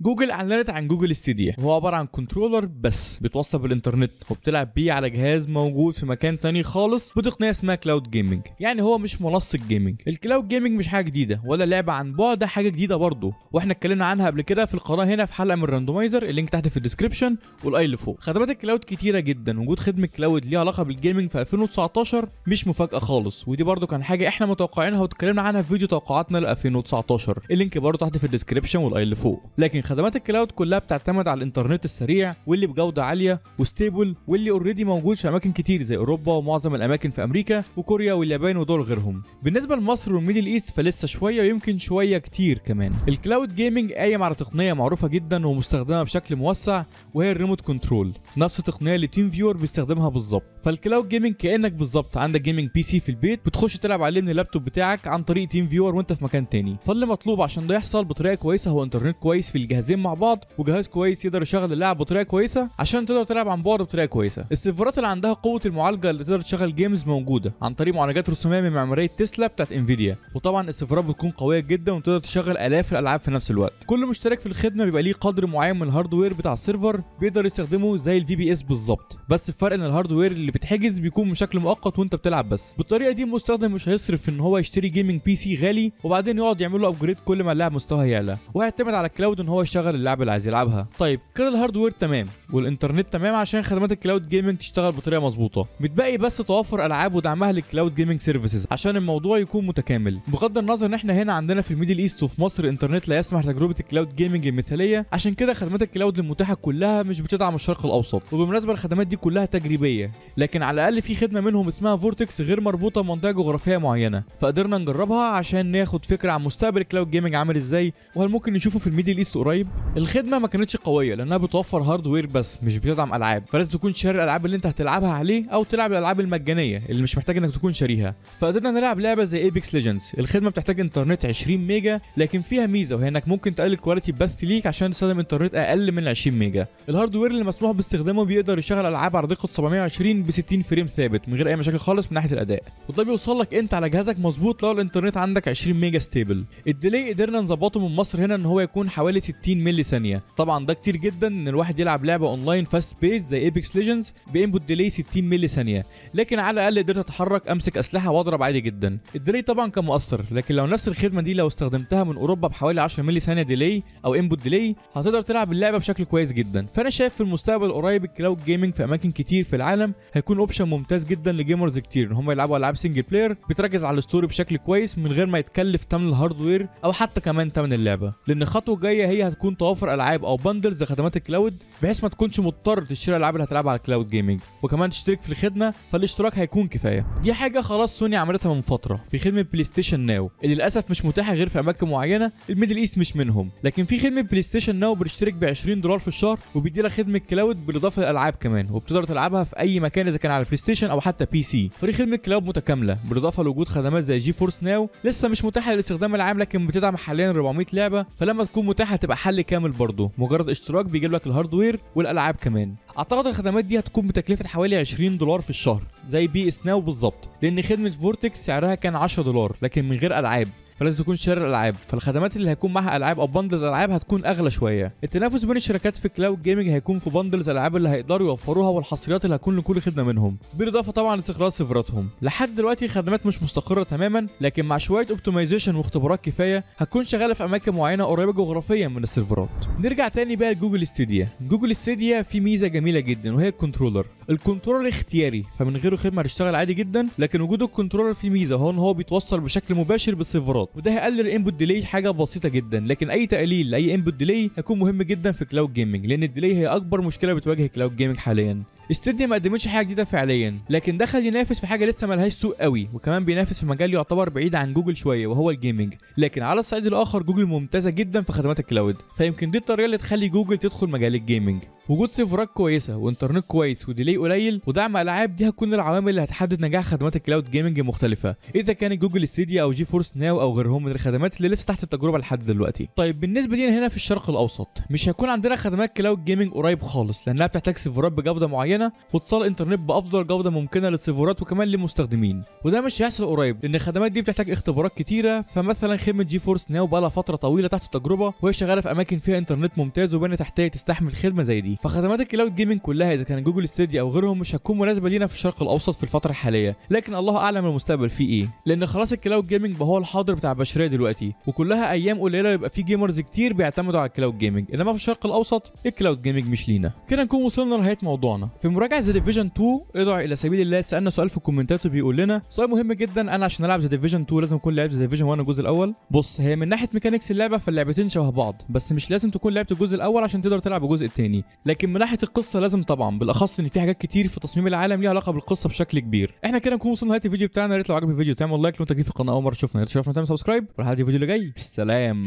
جوجل اعلنت عن جوجل Stadia. وهو عبارة عن controller بس بيتوصل بالإنترنت وبتلعب بيه على جهاز موجود في مكان تاني خالص بتقنيه اسمها cloud gaming يعني هو مش منصه gaming ال cloud gaming مش حاجة جديدة ولا لعبة عن بعد حاجة جديدة برضه. وإحنا اتكلمنا عنها قبل كده في القناة هنا في حلقة من ال Randomizer ال link تحت في ال description وال i اللي فوق. خدمات ال cloud كتيرة جدا وجود خدمة cloud ليها علاقة بال gaming في 2019 مش مفاجأة خالص. ودي برضه كان حاجة إحنا متوقعينها واتكلمنا عنها في فيديو توقعاتنا ل 2019 ال link برضه تحت في ال description وال i اللي فوق. لكن خدمات ال cloud كلها بتعتمد على الإنترنت السريع واللي بجودة عالية و stable واللي already موجود في أماكن كتير زي أوروبا ومعظم الأماكن في أمريكا وكوريا واليابان ودول غيرهم. بالنسبة لمصر وال Middle East فلسه شوية ويمكن شوية كتير كمان. ال cloud gaming قايم على تقنية معروفة جدا ومستخدمة بشكل موسع وهي ال remote control. نفس التقنية اللي TeamViewer بيستخدمها بالظبط. فال cloud gaming كأنك بالظبط عندك gaming PC في البيت بتخش تلعب عليه من اللابتوب بتاعك عن طريق TeamViewer وانت في مكان تاني. فاللي مطلوب عشان ده يحصل بطريقة كويسة هو إنترنت كويس في الجهازين مع بعض وجهاز كويس يقدر يشغل اللعب بطريقة كويسة؟ عشان تقدر تلعب عن بعد بطريقة كويسة. السيرفرات اللي عندها قوة المعالجة اللي تقدر تشغل games موجودة. عن طريق معالجات رسومية من معمارية تسلا بتاعت Nvidia وطبعا السيرفرات بتكون قوية جدا وتقدر تشغل آلاف الألعاب في نفس الوقت. كل مشترك في الخدمة بيبقى ليه قدر معين من ال hardware بتاع السيرفر بيقدر يستخدمه زي ال VPS بالظبط. بس الفرق إن ال hardware اللي بتحجز بيكون بشكل مؤقت وأنت بتلعب بس. بالطريقة دي المستخدم مش هيصرف في إن هو يشتري gaming PC غالي وبعدين يقعد يعمل له upgrade كل ما الألعاب مستواها يعلى. وهيعتمد على ال cloud إن هو يشغل اللعبة اللي عايز يلعبها. طيب كده ال hardware تمام. والإنترنت تمام عشان خدمات ال cloud gaming تشتغل بطريقة مظبوطة. متبقي بس توفر ألعاب ودعمها لل cloud gaming services عشان الموضوع يكون متكامل. بغض النظر إن إحنا هنا عندنا في ال Middle East وفي مصر الإنترنت لا يسمح لتجربة ال cloud gaming المثالية عشان كده خدمات ال cloud المتاحة كلها مش بتدعم الشرق الأوسط. وبالمناسبة الخدمات دي كلها تجريبية لكن على الأقل في خدمة منهم اسمها Vortex غير مربوطة بمنطقة جغرافية معينة. فقدرنا نجربها عشان ناخد فكرة عن مستقبل ال cloud gaming عامل إزاي وهل ممكن نشوفه في ال Middle East قريب؟ الخدمة ما كانتش قوية لأنها بتوفر hardware بس مش بتدعم ألعاب فلازم تكون شاري الألعاب اللي أنت هتلعبها عليه أو تلعب الألعاب المجانية اللي مش محتاج إنك تكون شاريها. فقدرنا نلعب لعبة زي Apex Legends الخدمة بتحتاج إنترنت 20 ميجا لكن فيها ميزة وهي إنك ممكن تقلل quality البث ليك عشان تستخدم إنترنت أقل من 20 ميجا. ال hardware اللي مسموح باستخدامه بيقدر يشغل ألعاب على دقة 720 ب 60 frame ثابت من غير أي مشاكل خالص من ناحية الأداء. وده بيوصل لك أنت على جهازك مظبوط لو الإنترنت عندك 20 ميجا stable ال delay قدرنا نظبطه من مصر هنا إن هو يكون حوالي 60 ملي ثانية. طبعا ده كتير جدا إن الواحد يلعب لعبة online fast-paced زي Apex Legends ب input delay 60 ملي ثانية. لكن على الأقل قدرت أتحرك أمسك أسلحة وأضرب عادي جدا. ال delay طبعا كان مؤثر لكن لو نفس الخدمة دي لو استخدمتها من أوروبا بحوالي 10 ملي ثانية delay أو input delay هتقدر تلعب اللعبة بشكل كويس جدا. فأنا شايف في المستقبل القريب ال cloud gaming في أماكن كتير في العالم هيكون option ممتاز جدا ل gamers كتير إن هم يلعبوا ألعاب single player بتركز على ال story بشكل كويس من غير ما يتكلف ثمن ال hardware أو حتى كمان ثمن اللعبة. لأن الخطوه الجايه هي هتكون توافر ألعاب أو bundles لخدمات ال cloud بحيث ما تكونش مضطر تشتري الالعاب اللي هتلعبها على ال cloud gaming وكمان تشترك في الخدمة فالاشتراك هيكون كفاية. دي حاجة خلاص سوني عملتها من فترة في خدمة PlayStation Now اللي للأسف مش متاحة غير في أماكن معينة ال Middle East مش منهم. لكن في خدمة PlayStation Now بتشترك ب 20 دولار في الشهر وبيدي لك خدمة cloud بالإضافة للألعاب كمان وبتقدر تلعبها في أي مكان إذا كان على PlayStation أو حتى PC فدي خدمة cloud متكاملة بالإضافة لوجود خدمات زي GeForce Now لسه مش متاحة للاستخدام العام لكن بتدعم حاليا 400 لعبة فلما تكون متاحة تبقى حل كامل برضه. مجرد اشتراك بيجيب لك ال hardware والألعاب كمان. أعتقد الخدمات دي هتكون بتكلفة حوالي 20 دولار في الشهر زي PS Now بالظبط. لأن خدمة Vortex سعرها كان 10 دولار لكن من غير ألعاب. فلازم تكون شاري الألعاب. فالخدمات اللي هيكون معاها ألعاب أو bundles ألعاب هتكون أغلى شوية. التنافس بين الشركات في cloud gaming هيكون في bundles الالعاب اللي هيقدروا يوفروها والحصريات اللي هتكون لكل خدمة منهم. بالإضافة طبعا لاستقرار سيرفراتهم. لحد دلوقتي الخدمات مش مستقرة تماما لكن مع شوية optimization واختبارات كفاية هتكون شغالة في أماكن معينة قريبة جغرافيا من السيرفرات. نرجع تاني بقى ل Google Stadia. Google Stadia في ميزة جميلة جدا وهي ال controller. ال controller اختياري فمن غيره خدمة هتشتغل عادي جدا لكن وجود ال controller فيه ميزة وهو إن هو بيتوصل بشكل مباشر بالسيرفرات. وده هيقلل ال input delay حاجة بسيطة جدا لكن أي تقليل لأي input delay هيكون مهم جدا في cloud gaming لأن ال delay هي أكبر مشكلة بتواجه cloud gaming حاليا. Stadia ما قدمتش حاجة جديدة فعليا لكن دخل ينافس في حاجة لسه ملهاش سوق قوي وكمان بينافس في مجال يعتبر بعيد عن جوجل شوية وهو ال gaming لكن على الصعيد الآخر جوجل ممتازة جدا في خدمات ال cloud فيمكن دي الطريقة اللي تخلي جوجل تدخل مجال ال gaming وجود سيرفرات كويسة وانترنت كويس و delay قليل ودعم ألعاب دي هتكون العوامل اللي هتحدد نجاح خدمات ال cloud gaming المختلفه إذا كانت Google Stadia أو GeForce Now أو غيرهم من الخدمات اللي لسه تحت التجربة لحد دلوقتي. طيب بالنسبة لينا هنا في الشرق الأوسط مش هيكون عندنا خدمات cloud gaming قريب خالص لأنها بتحتاج سيرفرات بجودة معينة واتصال إنترنت بأفضل جودة ممكنة للسيرفرات وكمان للمستخدمين. وده مش هيحصل قريب لأن الخدمات دي بتحتاج اختبارات كتيرة فمثلا خدمة GeForce Now بقى لها فترة طويلة تحت التجربة وهي شغالة في أماكن فيها إنترنت ممتاز وبنيه تحتية تستحمل خدمة زي دي. فخدمات ال cloud gaming كلها إذا كان Google Stadia أو غيرهم مش هتكون مناسبة لينا في الشرق الأوسط في الفترة الحالية. لكن الله أعلم المستقبل فيه إيه. لأن خلاص ال cloud gaming بقى هو الحاضر بتاع البشريه دلوقتي. وكلها أيام قليلة يبقى في gamers كتير بيعتمدوا على ال cloud gaming. إنما في الشرق الأوسط ال cloud gaming مش لينا. كده نكون وصلنا لنهاية موضوعنا. في مراجعة The Division 2 ادعوا إلى سبيل الله سألنا سؤال في ال commentات وبيقول لنا سؤال مهم جدا أنا عشان ألعب The Division 2 لازم أكون لعبت The Division 1 الجزء الأول. بص هي من ناحية mechanics اللعبة فاللعبتين شبه بعض. بس مش لازم تكون لعبت الجزء الأول عشان تقدر تلعب الجزء الثاني لكن من ناحية القصة لازم طبعا بالأخص إن في حاجات كتير في تصميم العالم ليها علاقة بالقصة بشكل كبير. إحنا كده نكون وصلنا لنهاية الفيديو بتاعنا. يا ريت لو عجبك الفيديو تعمل like. لو أنت في القناة أول مرة تشوفنا. يا ريت تشوفنا تعمل سبسكرايب. ولحد الفيديو اللي جاي. سلام.